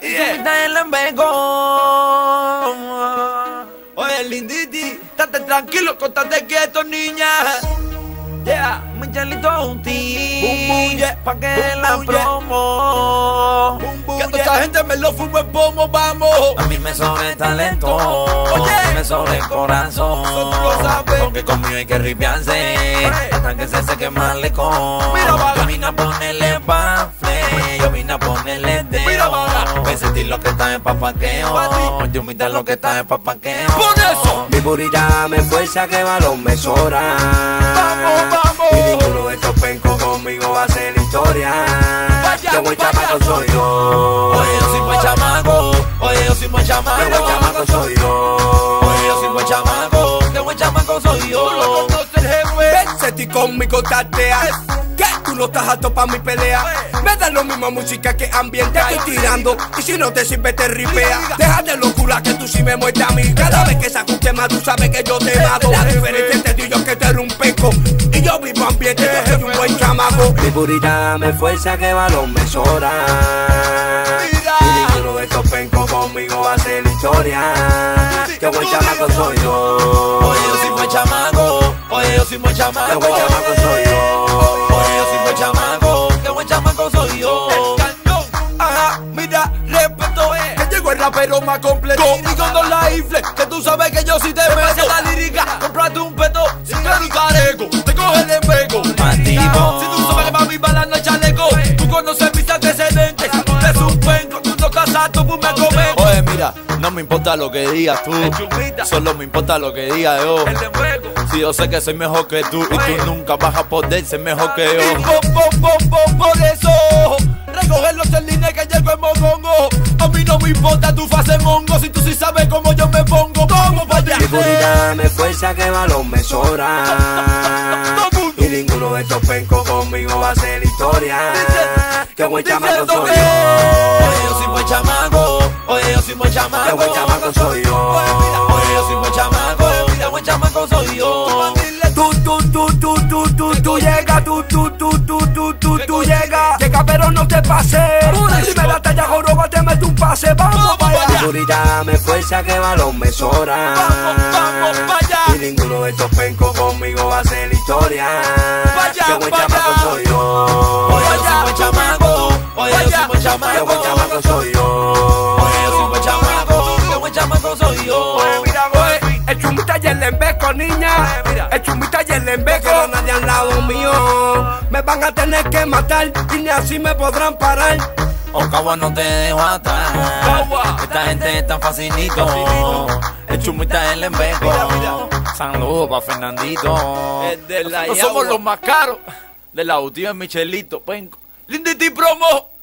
Yeah. En Lambeco. Oye, Linditi, estate tranquilo, contate quieto, niña. Yeah, Michelito un ti, pa' que la promo. que toda esta gente me lo fumo en pomo, vamos. A mí me sobra el talento, Oye. me sobra el corazón. Lo sabes. Porque conmigo hay que ripiarse, hasta que se seque más. Mira, Yo vine a ponerle pafle, yo vine a ponerle. Mira, vaga. sentir lo que está en papaqueo, yo mira lo que está en papaqueo. Por eso, mi burilla me fuerza que balón me sobra. Vamos, vamos. Y ninguno de estos pencos conmigo va a ser historia. Vaya, buen vaya. chamaco soy yo. Oye, yo soy buen chamaco, oye, yo soy buen chamaco. Que buen chamaco soy yo. Oye, yo soy buen chamaco, qué buen chamaco soy yo. Ven, sentí conmigo tateas. Que tú no estás alto pa' mi pelea. Me da lo mismo música que ambiente. Estoy tirando. Y si no te sirve, te ripea. Deja de locura que tú sí me muestres a mí. Cada vez que saco un tema, tú sabes que yo te mato. La diferencia entre tú y yo es que te un peco. Y yo vivo ambiente, yo soy un buen chamaco. Mi burita me fuerza que balón me sobra. Y ninguno de estos pencos conmigo va a ser historia. Que buen chamaco soy yo. Oye, yo soy buen chamaco, oye, yo soy buen Que chamaco. buen chamaco soy yo. El rapero más completo. Conmigo no la infle, que tú sabes que yo sí te meto. la lírica, comprate un peto, sin ni careco. Te coge el empeco. Si tú sabes que para mi bala no hay chaleco. Tú conoces mis antecedentes. Tú eres un penco, tú no casas, tú me comes. Oye, mira, no me importa lo que digas tú. Solo me importa lo que diga yo. Si yo sé que soy mejor que tú y tú nunca vas a poder ser mejor que yo. por eso, recoger los chelines que llego en mogongo. A mí me importa tu fase mongo. Si tú sí sabes cómo yo me pongo, vamos para allá. Burita me fuerza que balón me sobra. Y ninguno de estos pencos conmigo va a ser historia. Que buen chamaco soy yo. Oye, yo soy buen chamaco. Oye, yo soy buen chamaco. Que buen chamaco soy yo. Oye, yo soy buen chamaco. Mira, buen chamaco soy yo. Tú, tú, tú, tú, tú, tú, tú llega, tú, tú, tú, tú, tú, tú, tú llega. Llega pero no te pase. Si me da talla pase. Vamos para allá. Mi burita me fuerza que balón me sobra. Vamos, vamos para allá. Y ninguno de estos pencos conmigo va a ser historia. Vaya, Que buen vaya. chamaco soy yo. Oye, yo soy buen chamaco. Oye, yo soy buen Que chamaco. buen chamaco soy yo. Oye, yo soy buen chamaco. Qué buen chamaco soy yo. Oye, el chumita y el lembeco, niña. El chumita y el lembeco. No nadie al lado mío. Me van a tener que matar y ni así me podrán parar. Ocagua no te dejo atrás. Esta gente es tan facilito. El chumita el embeco. Saludos pa' Fernandito. Nosotros somos los más caros de la UTI Michelito. Penco. Linditi promo.